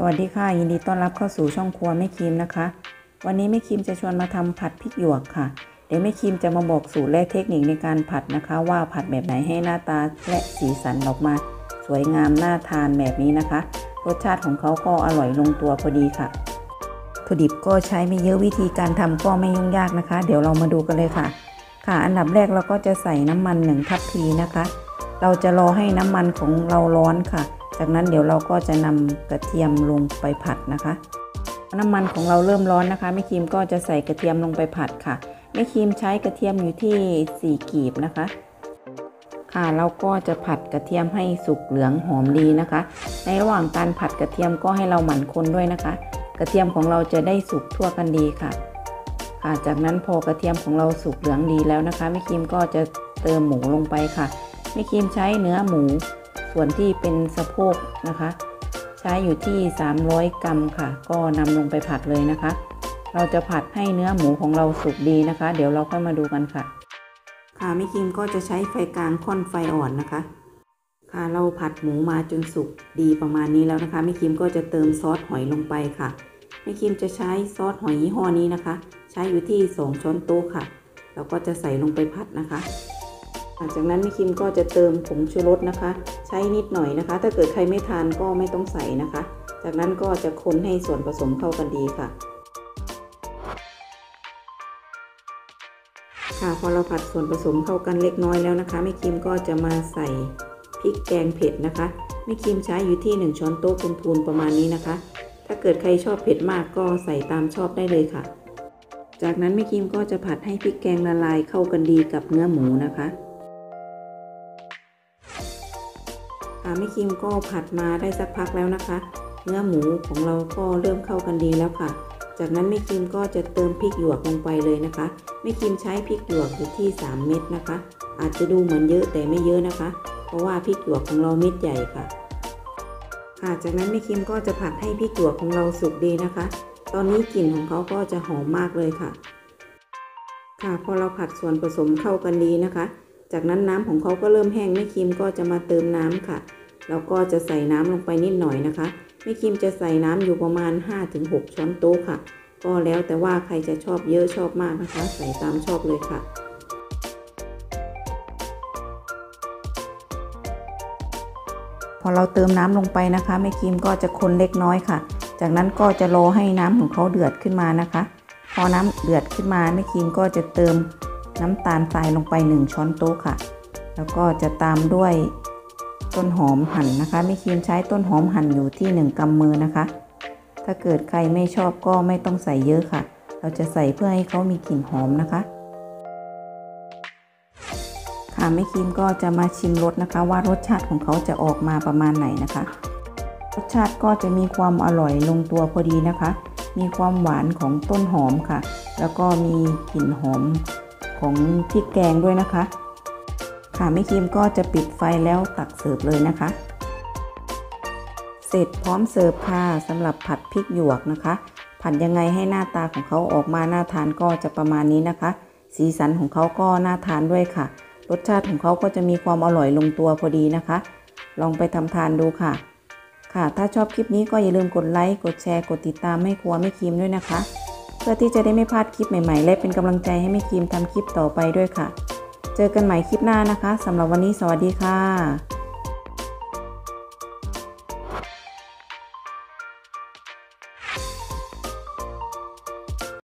สวัสดีค่ะ ยินดีต้อนรับเข้าสู่ช่องครัวแม่คิมนะคะ วันนี้แม่คิมจะชวนมาทำผัดพริกหยวกค่ะ เดี๋ยวแม่คิมจะมาบอกสูตรและเทคนิคในการผัดนะคะ ว่าผัดแบบไหนให้หน้าตาและสีสันออกมา สวยงามน่าทานแบบนี้นะคะ รสชาติของเขาก็อร่อยลงตัวพอดีค่ะวัตถุดิบก็ใช้ไม่เยอะวิธีการทำก็ไม่ยุ่งยากนะคะ เดี๋ยวเรามาดูกันเลยค่ะ ค่ะ อันดับแรกเราก็จะใส่น้ำมันหนึ่งทัพพีนะคะ เราจะรอให้น้ำมันของเราร้อนค่ะ จากนั้นเดี๋ยวเราก็จะนำกระเทียมลงไปผัดนะคะ น้ำมันของเราเริ่มร้อนนะคะแม่ครีมก็จะใส่กระเทียมลงไปผัดค่ะแม่ครีมใช้กระเทียมอยู่ที่ 4 กีบนะคะ ค่ะเราก็จะผัดกระเทียมให้สุกเหลืองหอมดีนะคะ ในระหว่างการผัดกระเทียมก็ให้เราหมั่นคนด้วยนะคะ กระเทียมของเราจะได้สุกทั่วกันดีค่ะ ค่ะ จากนั้นพอกระเทียมของเราสุกเหลืองดีแล้วนะคะแม่ครีมก็จะเติมหมูลงไปค่ะแม่ครีมใช้เนื้อหมู ส่วนที่เป็นสะโพกนะคะ ใช้อยู่ที่ 300 กรัมค่ะ ก็นำลงไปผัดเลยนะคะ เราจะผัดให้เนื้อหมูของเราสุกดีนะคะ เดี๋ยวเราค่อยมาดูกันค่ะ ค่ะแม่คิมก็จะใช้ไฟกลางค่อนไฟอ่อนนะคะ ค่ะเราผัดหมูมาจนสุกดีประมาณนี้แล้วนะคะแม่คิมก็จะเติมซอสหอยลงไปค่ะแม่คิมจะใช้ซอสหอยยี่ห้อนี้นะคะ ใช้อยู่ที่ 2 ช้อนโต๊ะค่ะแล้วก็จะใส่ลงไปผัดนะคะ หลังจากนั้นแม่คิมก็จะเติมผงชูรสนะคะ ใช้นิดหน่อยนะคะ ถ้าเกิดใครไม่ทานก็ไม่ต้องใส่นะคะ จากนั้นก็จะคนให้ส่วนผสมเข้ากันดีค่ะ ค่ะพอเราผัดส่วนผสมเข้ากันเล็กน้อยแล้วนะคะแม่คิมก็จะมาใส่พริกแกงเผ็ดนะคะแม่คิมใช้อยู่ที่ 1 ช้อนโต๊ะพูนๆประมาณนี้นะคะ ถ้าเกิดใครชอบเผ็ดมากก็ใส่ตามชอบได้เลยค่ะจากนั้นแม่คิมก็จะผัดให้พริกแกงละลายเข้ากันดีกับเนื้อหมูนะคะ แม่คิมก็ผัดมาได้สักพักแล้วนะคะ เนื้อหมูของเราก็เริ่มเข้ากันดีแล้วค่ะ จากนั้นแม่คิมก็จะเติมพริกหยวกลงไปเลยนะคะแม่คิมใช้พริกหยวกอยู่ที่ 3 เม็ดนะคะ อาจจะดูเหมือนเยอะแต่ไม่เยอะนะคะ เพราะว่าพริกหยวกของเราเม็ดใหญ่ค่ะ ค่ะ จากนั้นแม่คิมก็จะผัดให้พริกหยวกของเราสุกดีนะคะ ตอนนี้กลิ่นของเขาก็จะหอมมากเลยค่ะ ค่ะพอเราผัดส่วนผสมเข้ากันดีนะคะ จากนั้นน้ำของเขาก็เริ่มแห้งแม่คิมก็จะมาเติมน้ำค่ะแล้วก็จะใส่น้ำลงไปนิดหน่อยนะคะแม่คิมจะใส่น้ำอยู่ประมาณ 5-6 ช้อนโต๊ะค่ะ ก็แล้วแต่ว่าใครจะชอบเยอะชอบมากนะคะ ใส่ตามชอบเลยค่ะพอเราเติมน้ำลงไปนะคะแม่คิมก็จะคนเล็กน้อยค่ะ จากนั้นก็จะรอให้น้ำของเขาเดือดขึ้นมานะคะ พอน้ำเดือดขึ้นมาแม่คิมก็จะเติม น้ำตาลทรายลงไป 1 ช้อนโต๊ะค่ะ แล้วก็จะตามด้วยต้นหอมหั่นนะคะแม่คิมใช้ต้นหอมหั่นอยู่ที่ 1กำมือนะคะ ถ้าเกิดใครไม่ชอบก็ไม่ต้องใส่เยอะค่ะ เราจะใส่เพื่อให้เขามีกลิ่นหอมนะคะ ค่ะแม่คิมก็จะมาชิมรสนะคะว่ารสชาติของเขาจะออกมาประมาณไหนนะคะ รสชาติก็จะมีความอร่อยลงตัวพอดีนะคะ มีความหวานของต้นหอมค่ะ แล้วก็มีกลิ่นหอม ของพริกแกงด้วยนะคะ ค่ะแม่คิมก็จะปิดไฟแล้วตักเสิร์ฟเลยนะคะ เสร็จพร้อมเสิร์ฟค่ะสำหรับผัดพริกหยวกนะคะ ผัดยังไงให้หน้าตาของเขาออกมาน่าทานก็จะประมาณนี้นะคะ สีสันของเขาก็น่าทานด้วยค่ะ รสชาติของเขาก็จะมีความอร่อยลงตัวพอดีนะคะ ลองไปทำทานดูค่ะ ค่ะ ถ้าชอบคลิปนี้ก็อย่าลืมกดไลค์กดแชร์กดติดตามให้ครัวไม่คิมด้วยนะคะ เพื่อที่จะได้ไม่พลาดคลิปใหม่ๆ และเป็นกำลังใจให้แม่คิมทำคลิปต่อไปด้วยค่ะ เจอกันใหม่คลิปหน้านะคะสำหรับวันนี้สวัสดีค่ะ